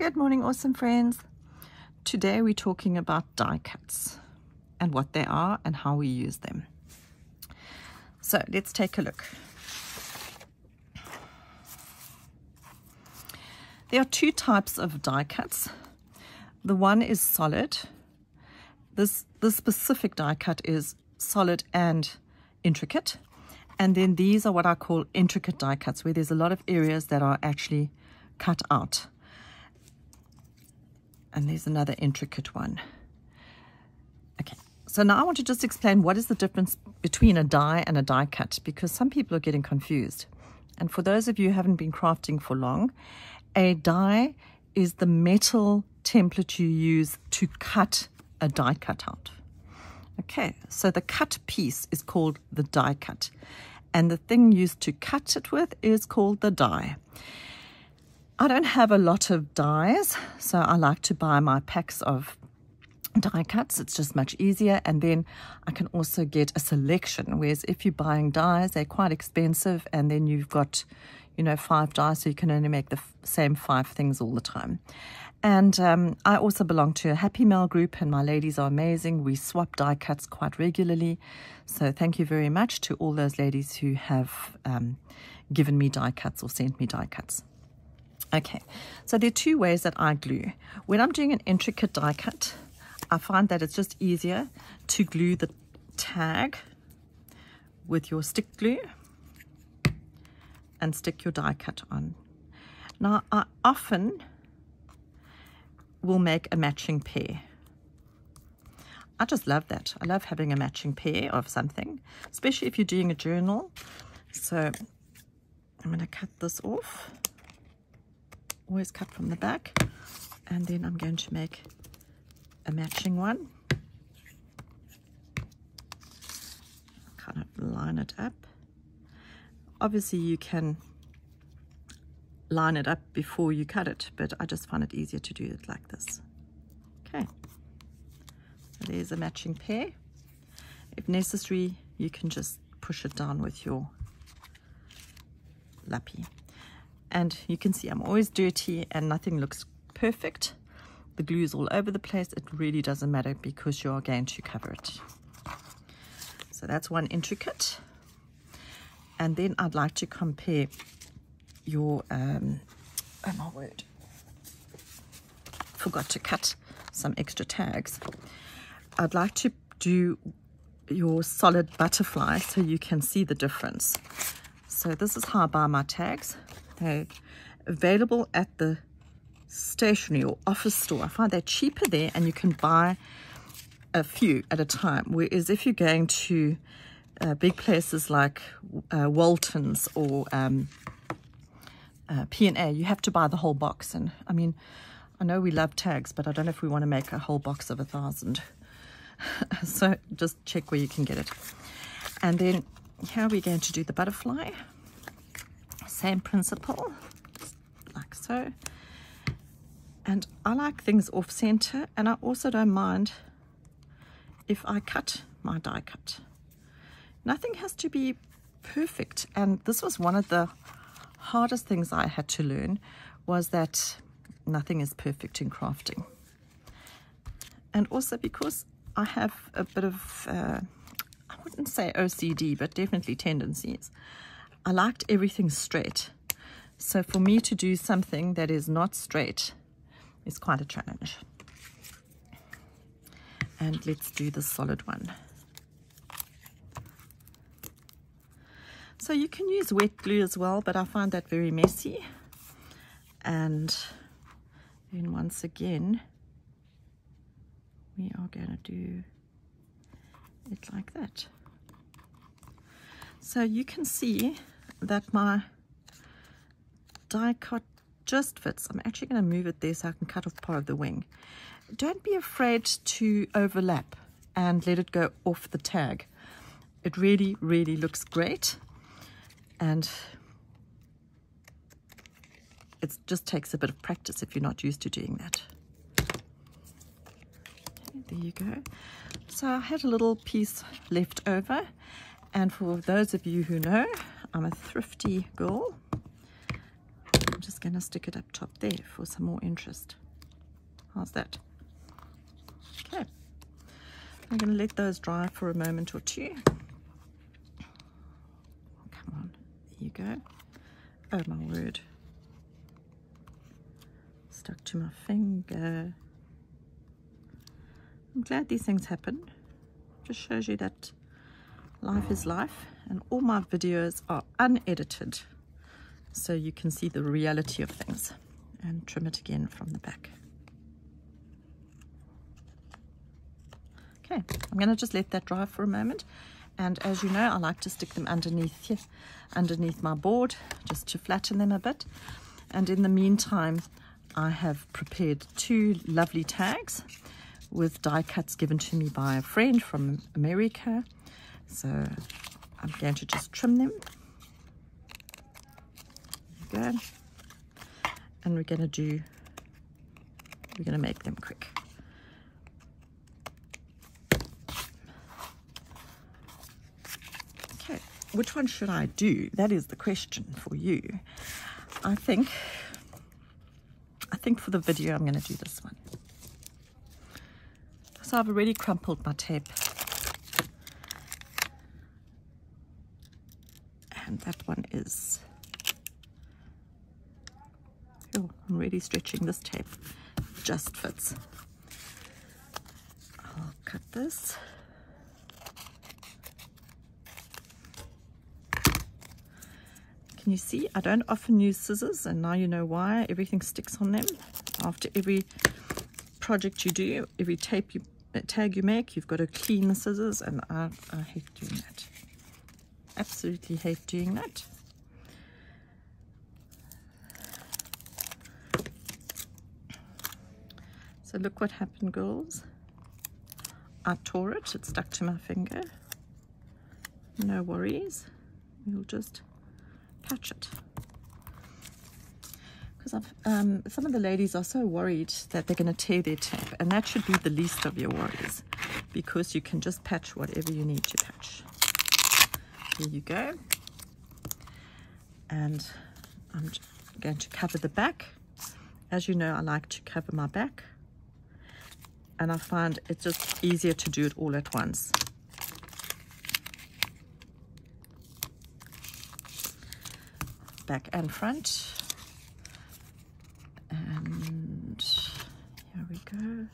Good morning, awesome friends. Today we're talking about die cuts and what they are and how we use them. So let's take a look. There are two types of die cuts. The one is solid. This, this specific die cut is solid and intricate. And then these are what I call intricate die cuts, where there's a lot of areas that are actually cut out. And there's another intricate one. Okay, so now I want to just explain what is the difference between a die and a die cut, because some people are getting confused. And for those of you who haven't been crafting for long, a die is the metal template you use to cut a die cut out. Okay, so the cut piece is called the die cut, and the thing used to cut it with is called the die. I don't have a lot of dies, so I like to buy my packs of die cuts. It's just much easier. And then I can also get a selection, whereas if you're buying dies, they're quite expensive. And then you've got, you know, five dies, so you can only make the same five things all the time. And um, I also belong to a Happy Mail group, and my ladies are amazing. We swap die cuts quite regularly. So thank you very much to all those ladies who have um, given me die cuts or sent me die cuts. Okay, so there are two ways that I glue. When I'm doing an intricate die cut, I find that it's just easier to glue the tag with your stick glue and stick your die cut on. Now, I often will make a matching pair. I just love that. I love having a matching pair of something, especially if you're doing a journal. So I'm going to cut this off always cut from the back and then I'm going to make a matching one. Kind of line it up. Obviously you can line it up before you cut it but I just find it easier to do it like this. Okay. So there's a matching pair. If necessary you can just push it down with your lappy and you can see I'm always dirty and nothing looks perfect. The glue is all over the place. It really doesn't matter because you're going to cover it. So that's one intricate. And then I'd like to compare your um, oh my word. Forgot to cut some extra tags. I'd like to do your solid butterfly so you can see the difference. So this is how I buy my tags they're available at the stationery or office store. I find they're cheaper there and you can buy a few at a time. Whereas if you're going to uh, big places like uh, Walton's or um, uh, PNA, you have to buy the whole box. And I mean, I know we love tags, but I don't know if we want to make a whole box of a thousand. so just check where you can get it. And then here we're going to do the butterfly same principle, like so. And I like things off center and I also don't mind if I cut my die cut. Nothing has to be perfect. And this was one of the hardest things I had to learn was that nothing is perfect in crafting. And also because I have a bit of, uh, I wouldn't say OCD, but definitely tendencies. I liked everything straight. So for me to do something that is not straight is quite a challenge. And let's do the solid one. So you can use wet glue as well, but I find that very messy. And then once again, we are going to do it like that. So you can see that my die cut just fits. I'm actually going to move it there so I can cut off part of the wing. Don't be afraid to overlap and let it go off the tag. It really, really looks great. And it just takes a bit of practice if you're not used to doing that. Okay, there you go. So I had a little piece left over. And for those of you who know, I'm a thrifty girl. I'm just going to stick it up top there for some more interest. How's that? Okay. I'm going to let those dry for a moment or two. Come on. There you go. Oh my word. Stuck to my finger. I'm glad these things happen. Just shows you that life is life and all my videos are unedited so you can see the reality of things and trim it again from the back. Okay, I'm going to just let that dry for a moment. And as you know I like to stick them underneath here, underneath my board just to flatten them a bit. And in the meantime I have prepared two lovely tags with die cuts given to me by a friend from America. So I'm going to just trim them. Go. And we're going to do we're going to make them quick. Okay which one should I do? That is the question for you. I think I think for the video I'm going to do this one. So I've already crumpled my tape and that one is Oh, I'm really stretching this tape. Just fits. I'll cut this. Can you see? I don't often use scissors and now you know why. Everything sticks on them. After every project you do, every tape you tag you make, you've got to clean the scissors and I, I hate doing that. Absolutely hate doing that. So look what happened, girls. I tore it, it stuck to my finger. No worries, we'll just patch it. Because um, some of the ladies are so worried that they're going to tear their tape, and that should be the least of your worries, because you can just patch whatever you need to patch. There you go. And I'm going to cover the back. As you know, I like to cover my back and I find it's just easier to do it all at once. Back and front. And here we go.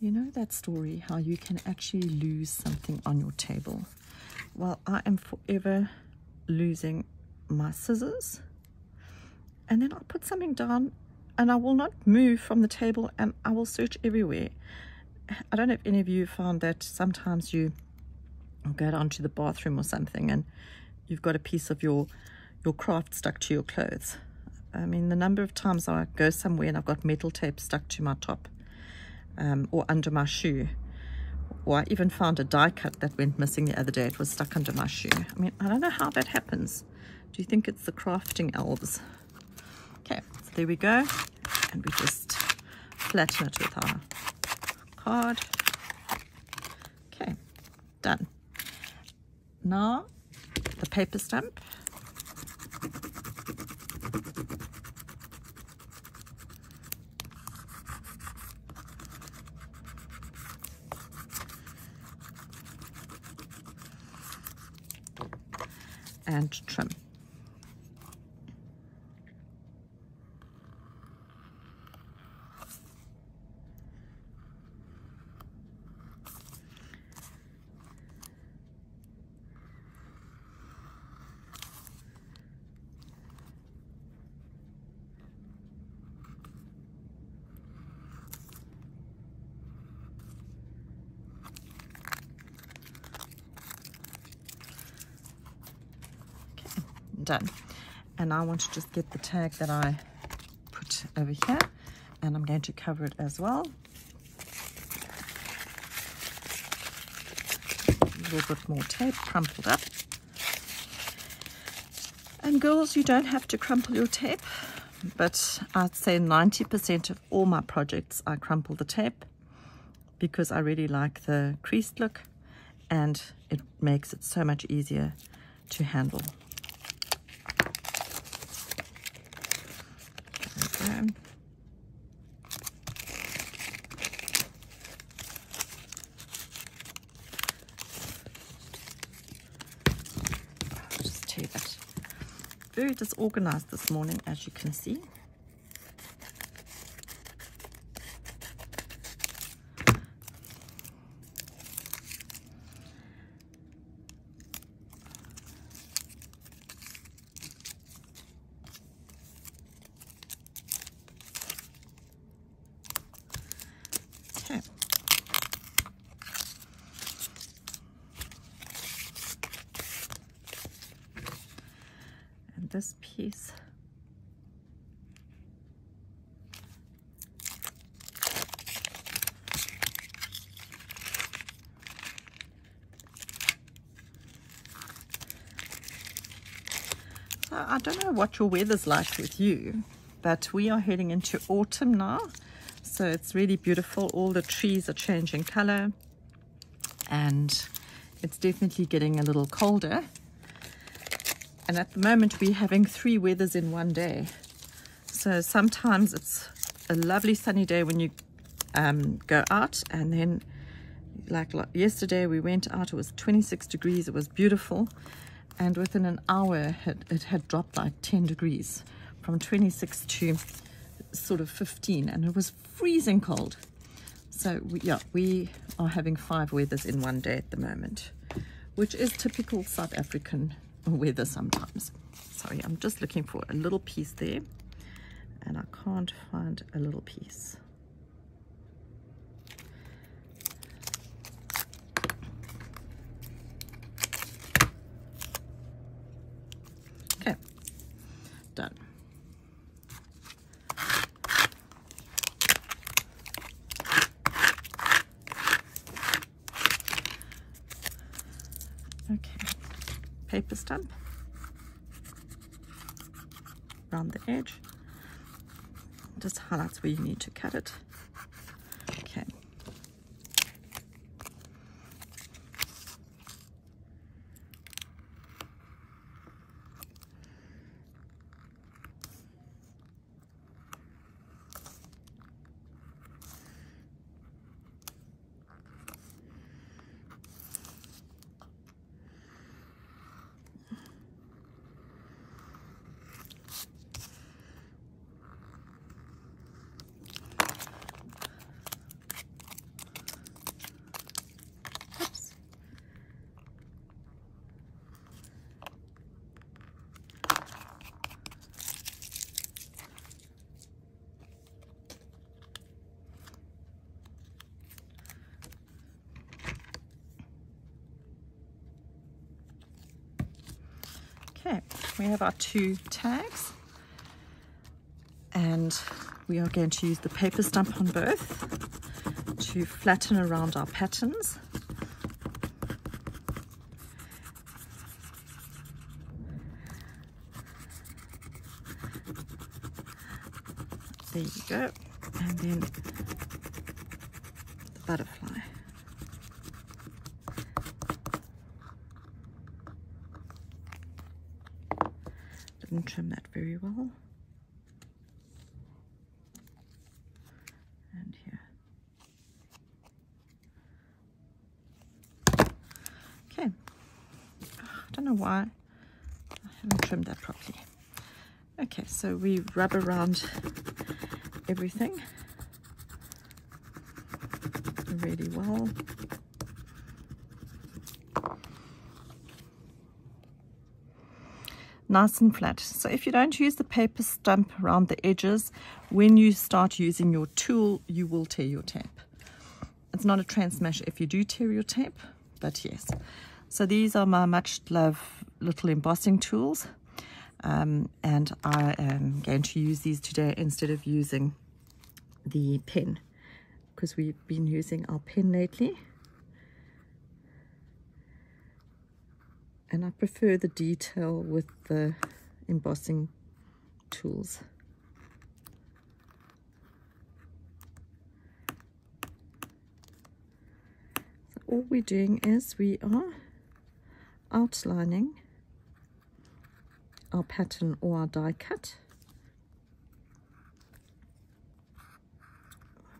You know that story, how you can actually lose something on your table? Well, I am forever losing my scissors. And then I'll put something down and I will not move from the table and I will search everywhere. I don't know if any of you found that sometimes you go down to the bathroom or something and you've got a piece of your your craft stuck to your clothes. I mean, the number of times I go somewhere and I've got metal tape stuck to my top um, or under my shoe. Or I even found a die cut that went missing the other day. It was stuck under my shoe. I mean, I don't know how that happens. Do you think it's the crafting elves? Okay, so there we go. And we just flatten it with our card. Okay, done. Now, the paper stamp. And trim. done. I want to just get the tag that I put over here and I'm going to cover it as well. A little bit more tape crumpled up. And girls, you don't have to crumple your tape. but I'd say 90% of all my projects I crumple the tape because I really like the creased look and it makes it so much easier to handle. Just you that very disorganized this morning, as you can see. This piece. So I don't know what your weather's like with you, but we are heading into autumn now. So it's really beautiful. All the trees are changing color and it's definitely getting a little colder. And at the moment we're having three weathers in one day. So sometimes it's a lovely sunny day when you um, go out and then like, yesterday we went out, it was 26 degrees, it was beautiful. And within an hour it had, it had dropped like 10 degrees from 26 to sort of 15 and it was freezing cold. So we, yeah, we are having five weathers in one day at the moment, which is typical South African weather sometimes. Sorry, I'm just looking for a little piece there and I can't find a little piece. Okay, done. Around the edge. Just highlights where you need to cut it. Okay. Okay, we have our two tags and we are going to use the paper stamp on both to flatten around our patterns. There you go. And then the butterfly. didn't trim And here. Okay. I don't know why I haven't trimmed that properly. Okay, so we rub around everything really well. Nice and flat. So if you don't use the paper stump around the edges, when you start using your tool, you will tear your tape. It's not a transmash if you do tear your tape, but yes. So these are my much loved little embossing tools. Um, and I am going to use these today instead of using the pen because we've been using our pen lately. and I prefer the detail with the embossing tools. So all we're doing is we are outlining our pattern or our die cut.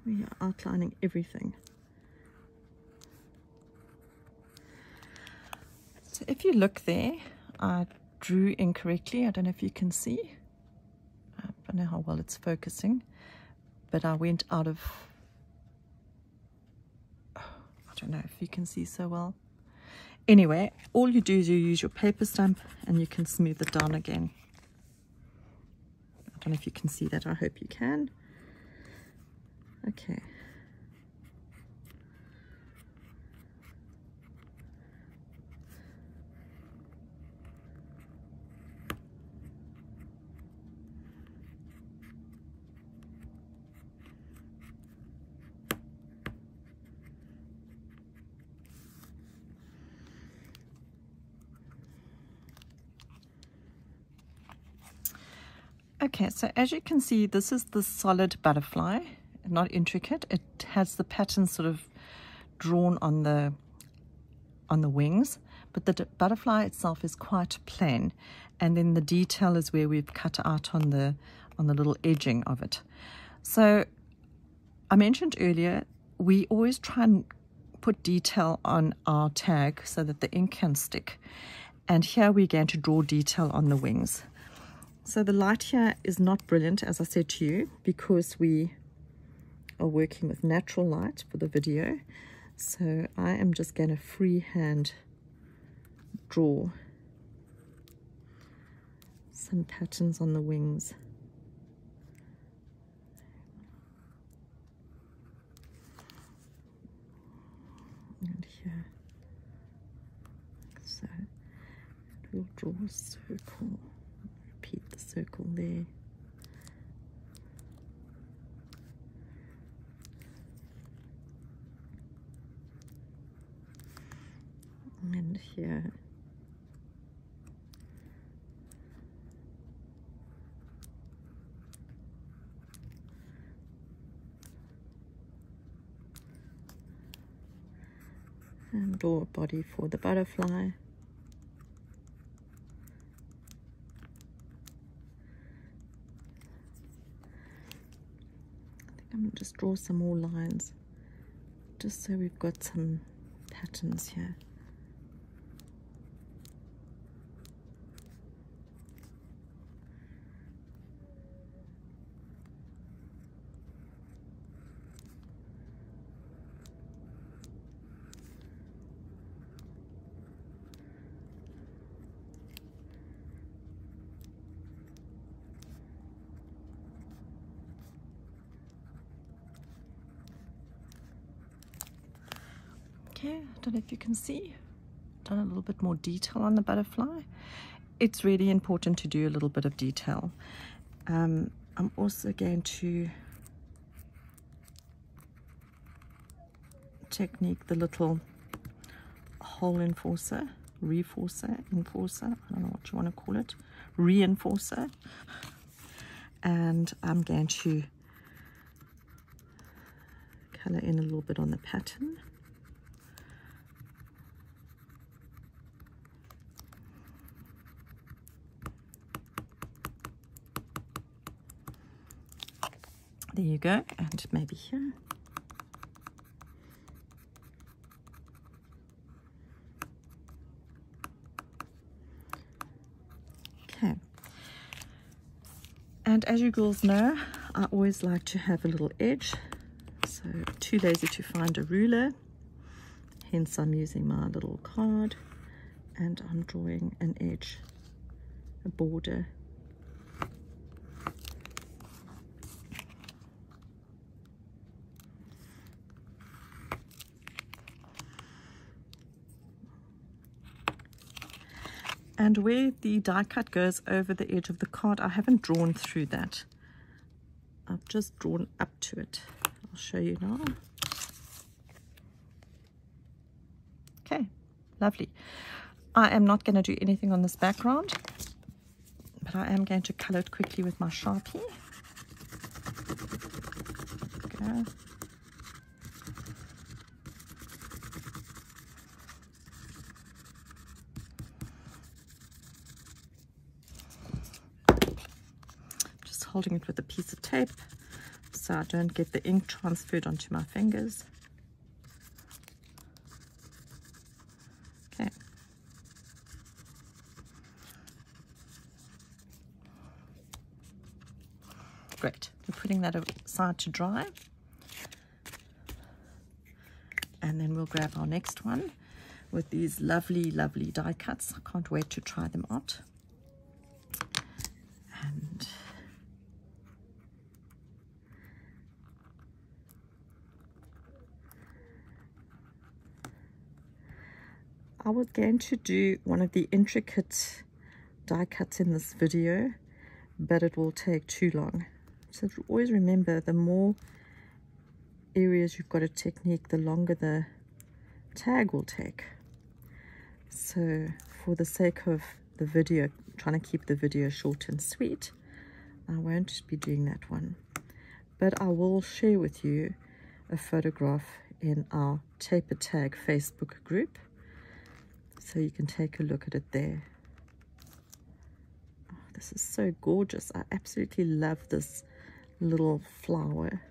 We are outlining everything. If you look there, I drew incorrectly. I don't know if you can see. I don't know how well it's focusing, but I went out of, I don't know if you can see so well. Anyway, all you do is you use your paper stamp and you can smooth it down again. I don't know if you can see that. I hope you can. Okay. Okay, so as you can see, this is the solid butterfly, not intricate. It has the pattern sort of drawn on the on the wings, but the butterfly itself is quite plain. And then the detail is where we've cut out on the on the little edging of it. So I mentioned earlier, we always try and put detail on our tag so that the ink can stick. And here we're going to draw detail on the wings. So the light here is not brilliant, as I said to you, because we are working with natural light for the video. So I am just going to freehand draw some patterns on the wings. And here, so we'll draw a circle circle there. And here. And door body for the butterfly. just draw some more lines just so we've got some patterns here. okay I don't know if you can see. Done a little bit more detail on the butterfly. It's really important to do a little bit of detail. Um, I'm also going to technique the little hole enforcer reforcer enforcer I don't know what you want to call it reinforcer. And I'm going to color in a little bit on the pattern There you go, and maybe here. Okay. And as you girls know, I always like to have a little edge. So too lazy to find a ruler. Hence I'm using my little card and I'm drawing an edge, a border And where the die cut goes over the edge of the card, I haven't drawn through that. I've just drawn up to it. I'll show you now. Okay, lovely. I am not going to do anything on this background, but I am going to color it quickly with my Sharpie. Okay. Holding it with a piece of tape so I don't get the ink transferred onto my fingers. Okay. Great. We're putting that aside to dry. And then we'll grab our next one with these lovely, lovely die cuts. I can't wait to try them out. And I was going to do one of the intricate die cuts in this video, but it will take too long. So always remember, the more areas you've got a technique, the longer the tag will take. So for the sake of the video, trying to keep the video short and sweet, I won't be doing that one. But I will share with you a photograph in our Tape-a-Tag Facebook group. So you can take a look at it there. Oh, this is so gorgeous. I absolutely love this little flower.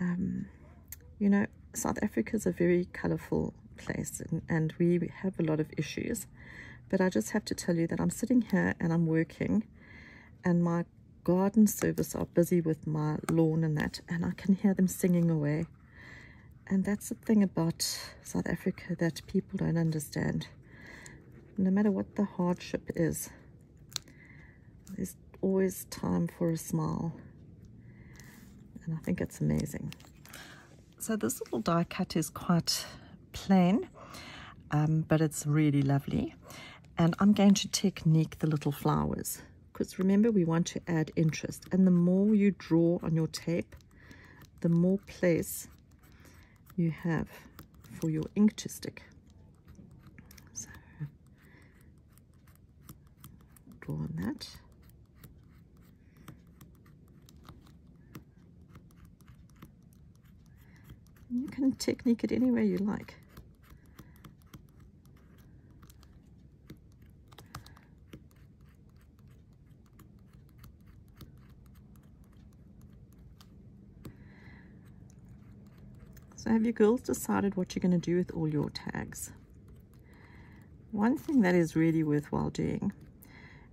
Um, you know, South Africa is a very colorful place and, and we have a lot of issues. But I just have to tell you that I'm sitting here and I'm working and my garden service are busy with my lawn and that and I can hear them singing away. And that's the thing about South Africa that people don't understand. No matter what the hardship is, there's always time for a smile. And I think it's amazing. So this little die cut is quite plain, um, but it's really lovely. And I'm going to technique the little flowers because remember we want to add interest. And the more you draw on your tape, the more place you have for your ink to stick. So draw on that. You can technique it any way you like. So have you girls decided what you're going to do with all your tags? One thing that is really worthwhile doing,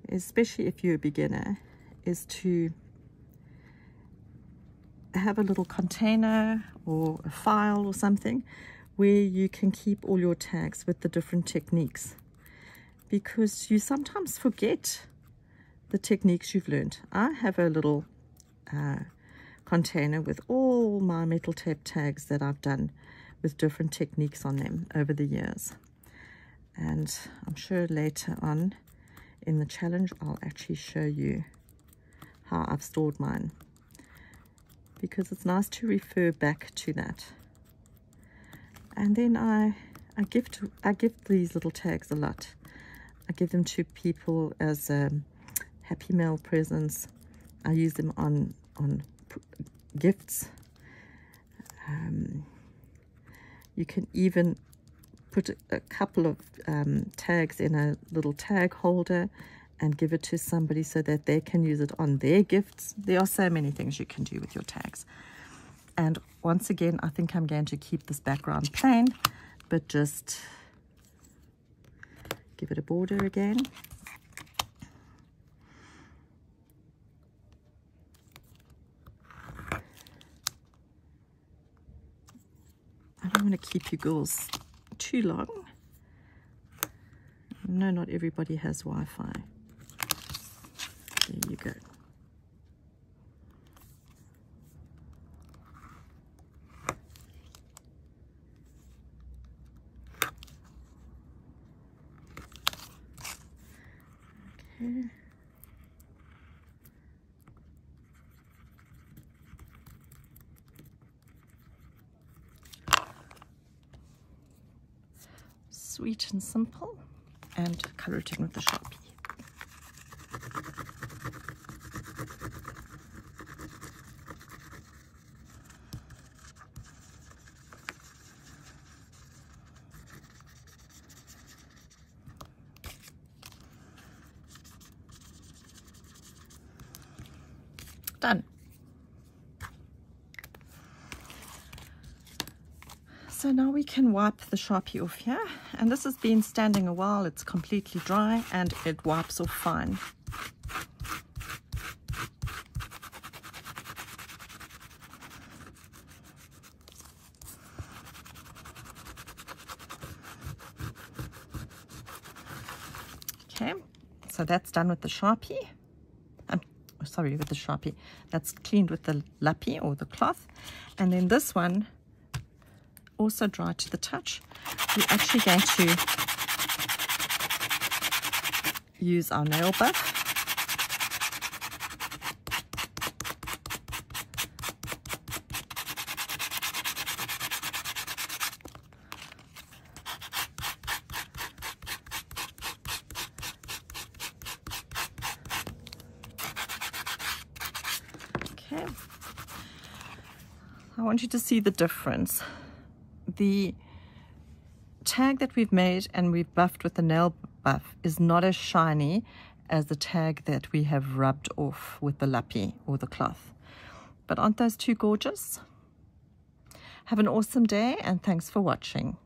especially if you're a beginner, is to have a little container or a file or something where you can keep all your tags with the different techniques because you sometimes forget the techniques you've learned. I have a little uh, container with all my metal tape tags that I've done with different techniques on them over the years. And I'm sure later on in the challenge, I'll actually show you how I've stored mine because it's nice to refer back to that. And then I, I gift, I gift these little tags a lot. I give them to people as um, happy mail presents. I use them on on gifts. Um, you can even put a, a couple of um, tags in a little tag holder and give it to somebody so that they can use it on their gifts. There are so many things you can do with your tags. And once again, I think I'm going to keep this background plain, but just give it a border again. I don't want to keep you girls too long. No, not everybody has Wi-Fi. There you go. Okay. Sweet and simple and color it in with the Sharpie. Done. So now we can wipe the Sharpie off here. And this has been standing a while. It's completely dry and it wipes off fine. Okay, so that's done with the Sharpie. Oh, sorry, with the Sharpie. That's cleaned with the lappy or the cloth. And then this one, also dry to the touch. We're actually going to use our nail buff. Okay. I want you to see the difference. The tag that we've made and we've buffed with the nail buff is not as shiny as the tag that we have rubbed off with the lappy or the cloth. But aren't those two gorgeous? Have an awesome day and thanks for watching.